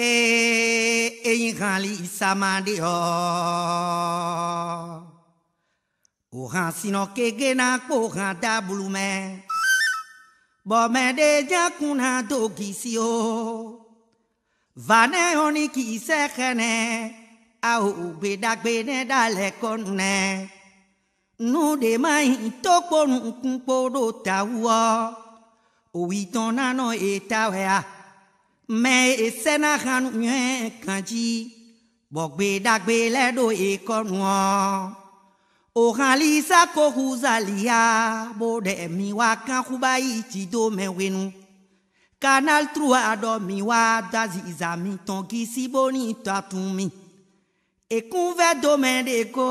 eyín kan lè sàmàdé ọ. ò hàn sinọ kéke náà kó hàn dábùlù mẹ́. bọ̀mẹ́dé jákun náà tó kì í sí o. vanẹ́ oní kì í sẹ́kẹ̀ nẹ́. a ò gbèdàgbé nẹ́ dalẹ̀ kọ́nu nẹ́. nu de ma yi tó kponu nkun kpo ɖo ta wúɔ. òwì tán nánà ètà wẹ̀ a mɛ esena hanu nyɛ kanji bɔgbedagbe lɛ do ekɔnuɔ ohalisa kohuzalia bo ɖe miwa kakuba yi tsi do mɛwenu kanal tru aɖɔ miwa da ziza mi tɔn kisi boni tatun mi ekunfɛ domɛ de ko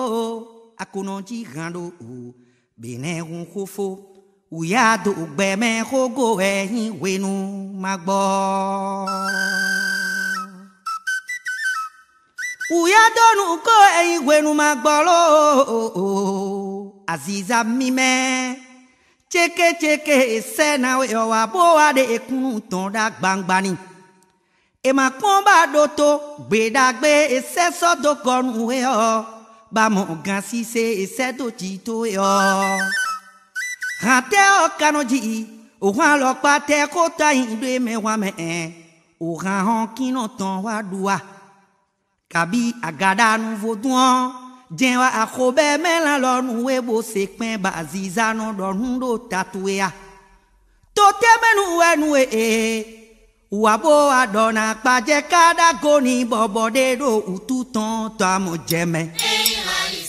akonɔdzi hã do o benɛ ŋun kofo. Uya do gbẹmẹ kogo ẹyin wenu ma gbọ. Uya donu ko ẹyin wenu ma gbọ lo. Aziza mímẹ́ tseketseke sẹ́nà ọ̀wà bó wa de ekunu tán dá gbangba ni. Èmà kún bá do to gbèdàgbé ẹsẹ̀ sọ́dọ̀ kọ́nu ẹ̀ ọ́. Bàmọ̀ gan ṣíṣe tó ti tó ẹ̀ hantɛ ɔkanu dzi òhàn lɔkpatɛ kó ta yìí do mɛwàá mɛ ɛn òhàn hàn kínú tán wá do wa kàbí àgàdà nuvodun jẹ́ wa àkóbẹ́ mẹ́la lọ́nu wébo sèpẹ́ bàzíza nù dọ̀nù do tatuya tó tẹ́mẹ́nu ẹnu ee wàbó àdọ̀nà àpàjẹ́ kádàgóni bọ̀bọ̀dé do òtútàn tó àmọ̀jẹ́mẹ́. ẹ̀yin wáyé.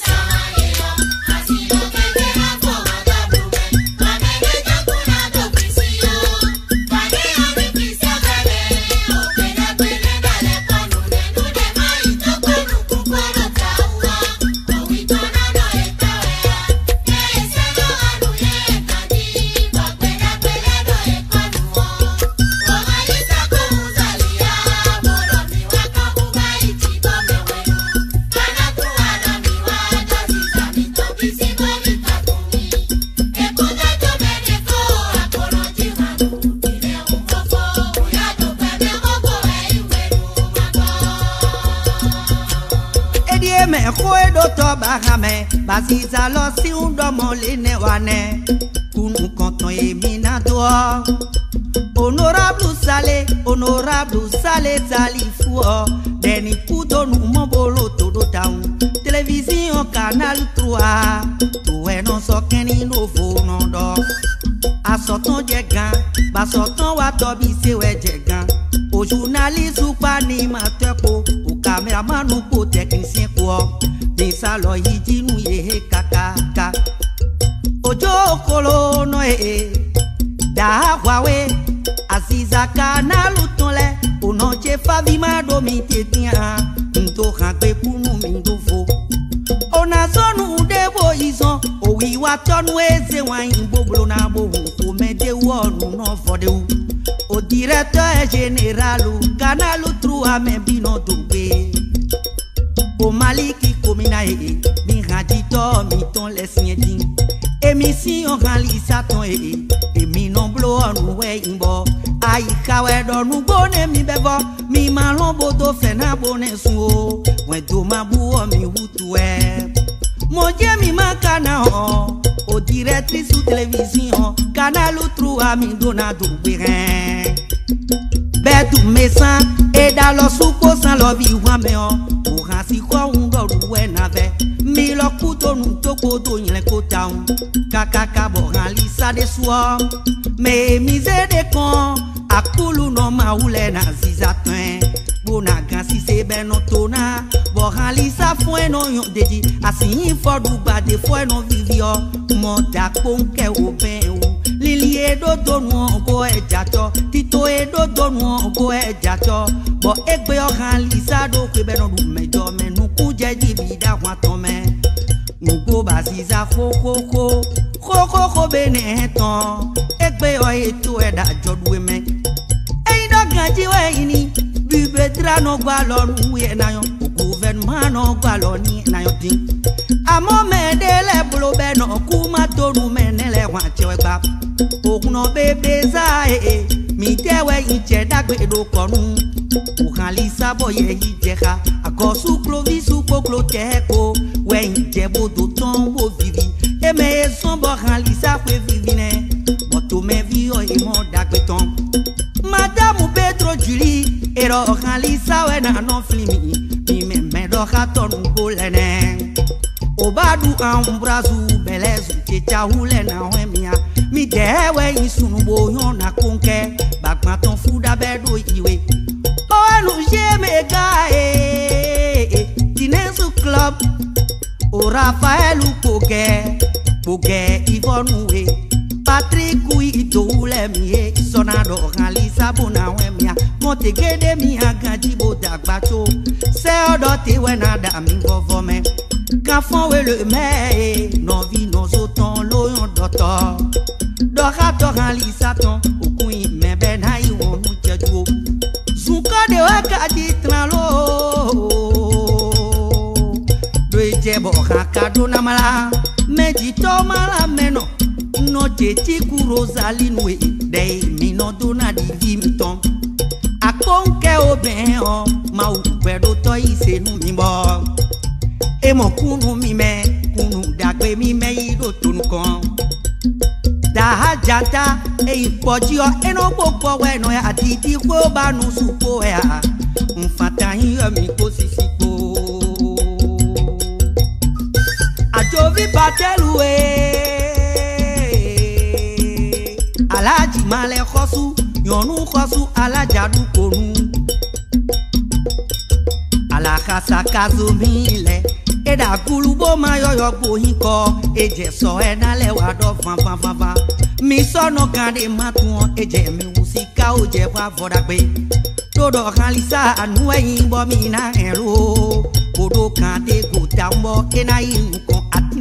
Pasiza lo si undomo le ne wane Kunu konton e minato Honorable sale, honorable sale talifuo Deni kudonu mobolo todo taun Television kanal 3 Tuwe non so keni no fono do Asọ̀tàn jẹ gan, basọ̀tàn wa tọ́bi ṣe wẹ̀ jẹ gan. Òṣùnà lè súpa ni màtẹ́kọ̀ọ́, òkàmẹ́ramánú kò tẹ̀kínsìn kọ́ nisalɔ yi dinu ye kakaka ojo kolo nɔ ye e dahawawe azizaka nalutɔn lɛ onɔtse favima do mi tetia nto hã gbe kunu mi do fo onazɔnu de bo yi zɔn owi wa tɔnu eze wanyi gbogbo na bo ƒome de wɔ nunɔvɔ de wo o directeur général ganalu tru ame bi nɔ dogbe o maliki mina ee mi hàn mi ton lẹ́sìn ẹ̀ dín èmi sí ọ̀hán lisa tán ee èmi náà bló ọ̀run wẹ̀ ń bọ̀ àyíká ẹ̀rọ nugbó ní mi bẹ́ mi máa rán bodò fẹ̀ náà bó ní sùn o wọ́n ètò máa bú ọ̀ mi wútu e. mo jẹ́ mi máa kànáà hàn o directrice télévision kanalu mi dona donado gbẹrẹ bẹẹ tún mẹsàn ẹdá lọ sùpọ̀ sàn lọ bí wàmẹ ọ. town Kakaka boranlisa de soa Me mize de kon Akulu no maule na zizatwen Bona gansi sebe no tona Boranlisa fwen no yon deji Asin fodu ba de fwen no vivyo Mota konke open ou Lili edodo nwo ko ejacho Tito edodo nwo ko ejacho Bo ekbe oranlisa do kwebe no du mejo Menu kuje jibida kwa tome aziza kokoko kokoko bene tɔn egbe yɔ ye to ɛda jɔdue mɛ eyi dɔ gàdzi wɔ eyi ni bibedra nɔ gbalɔ nu yɛ nayɔ guvɛnuma nɔ gbalɔ ni nayɔ di amɔ mɛ de le bolo bɛ nɔ kuma to nu mɛ ne lɛ wɔn atsɛ wɛ gba òkunɔ bebe za e mi te we yi tsɛ dagbe do kɔnu uhalisa bɔyɛ yi dzɛxa akɔsu klovi su kpoklo tɛ ko wɛyin dzɛbodo tɔn wo vivi eme ye sɔnbɔ halisa ƒe vivi nɛ mɔtomɛvi ɔye mɔ dagbe tɔn madamu petro juli erɔ halisa wɛ nanɔ filimi mimɛmɛ dɔ xa tɔnu ko lɛ nɛ o b'a du anw burazu bɛlɛ zu tsetsawu lɛ na wɛ mia mi dɛ wɛ yi sunubo yɔn na ko o Rafaelu Kpogɛ Kpogɛ Ivɔnuwe Patriku Idowulɛmiye Sɔnadɔ Alisabona wɛmia Mɔtegede mi agajibo dagbatso Sɛɔdɔ tewɛ nadami vɔvɔmɛ Kafɔnwe le mɛ ye nɔvi nɔzotɔn lóyún dɔtɔ Dɔhatɔ Alisatɔn. mala meno, no ku kadonamala meditɔmala mɛnɔ nɔdzetiku rosalinue ɖe minɔdona divimitɔ akpɔnkɛ wo o ɔ mawu gbɛɖotɔ yi se nu mi bɔ emɔkunu mi mɛ kunu dagbe mi mɛ yi ɖo tonu kɔn daha dzata eyi kpɔdziɔ enɔ gbogbo wɛ nɔ ya titi kpo ba nusu kpo ya nfata yi yɔ mi kpo sisi. batelu e alaji male khosu yonu khosu alajadu konu alakasa kazo mile eda kulubo mayoyo gboyin ko eje so enale wa do fan fan fan fan mi sono kande matun eje mi usika oje wa vodagbe todo halisa anu eyin bo mi na ero kodo kan te go down bo enayin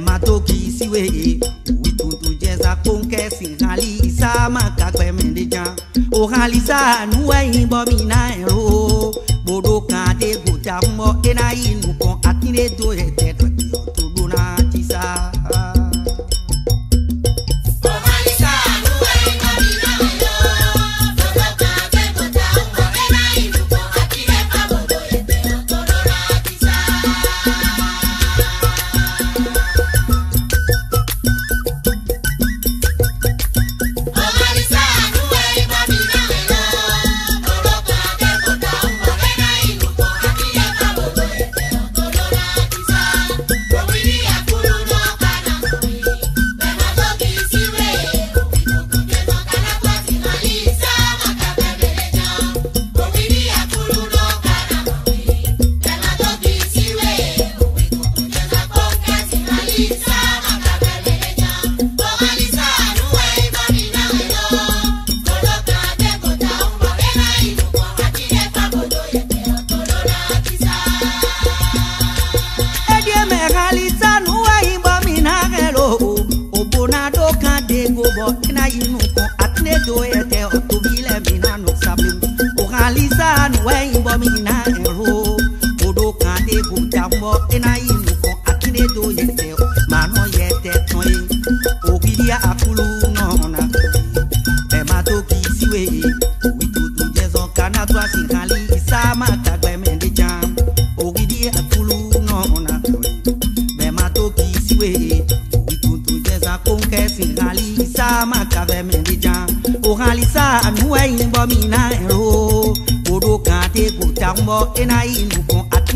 matoki siwe wituntujeza kunkesi halisa makakpemendeja ohalisa nuwe ibomina akulu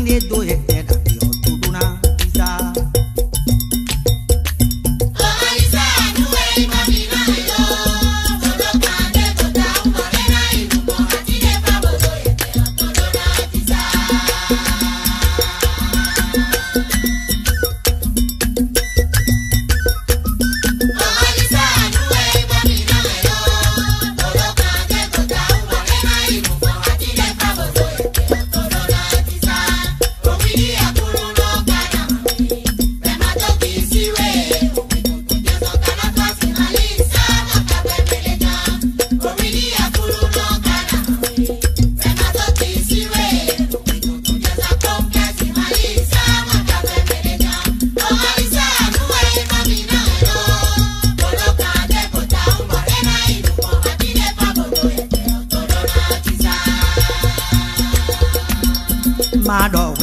vendedor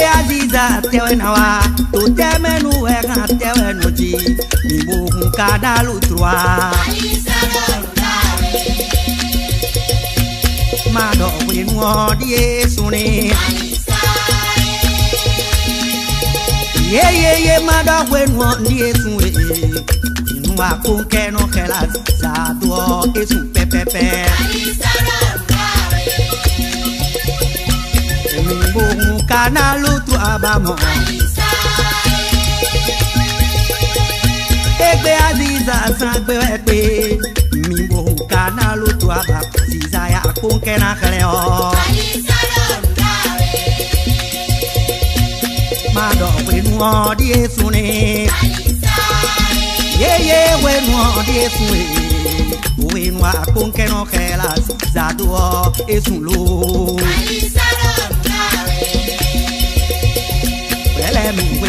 be aziza tewe na wa to teme nu e kan tewe nu ti mi bo hun ka da lu trois. ma dɔ wuli nu ɔdi ye yeyeye ma dɔ wuli nu ɔdi ye suni. inu wa ko kɛnɛ kɛla sa dɔ esu pɛpɛpɛ. bòun kaná ló tó àbámọ̀. Egbe aziza sangbe ekpe mi bòun kaná ló tó àbámọ̀ ziza ya kó kẹ́nà xlẹ̀ ọ́. Má nu ọ́ di esu ni. Yeye wẹ̀ nu ọ́ di esu ni wenu akponkɛnɔ kɛla zadoɔ esun loo.